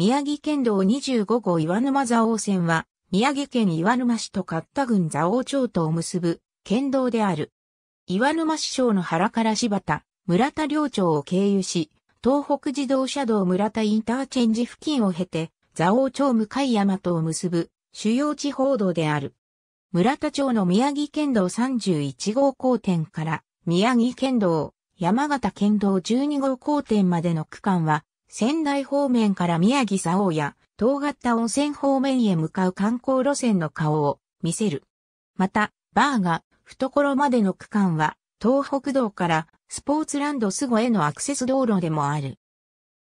宮城県道25号岩沼蔵王線は、宮城県岩沼市と勝田郡蔵王町とを結ぶ県道である。岩沼市省の原から柴田、村田領町を経由し、東北自動車道村田インターチェンジ付近を経て、蔵王町向山とを結ぶ主要地方道である。村田町の宮城県道31号交点から宮城県道、山形県道12号交点までの区間は仙台方面から宮城佐王や東型温泉方面へ向かう観光路線の顔を見せる。また、バーが懐までの区間は東北道からスポーツランドスゴへのアクセス道路でもある。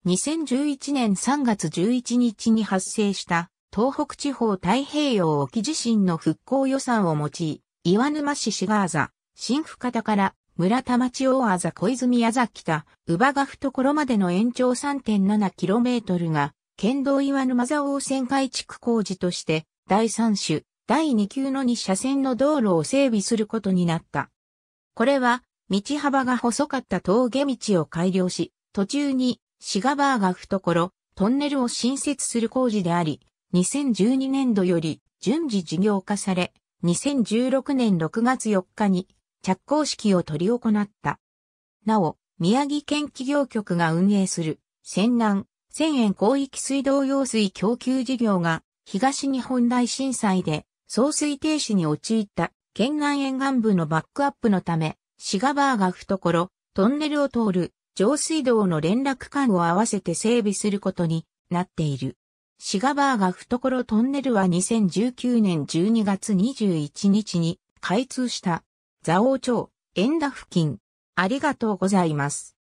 2011年3月11日に発生した東北地方太平洋沖地震の復興予算を用い、岩沼市志賀座、新深田から村田町大あざ小泉矢崎田、乳母が懐までの延長 3.7km が、県道岩沼座王線改築工事として、第3種、第2級の2車線の道路を整備することになった。これは、道幅が細かった峠道を改良し、途中に、シガバーが懐、トンネルを新設する工事であり、2012年度より順次事業化され、2016年6月4日に着工式を取り行った。なお、宮城県企業局が運営する仙南、千円広域水道用水供給事業が東日本大震災で送水停止に陥った県南沿岸部のバックアップのため、シガバーが懐、トンネルを通る上水道の連絡管を合わせて整備することになっている。シガバーが懐トンネルは2019年12月21日に開通した。蔵王町、円田付近。ありがとうございます。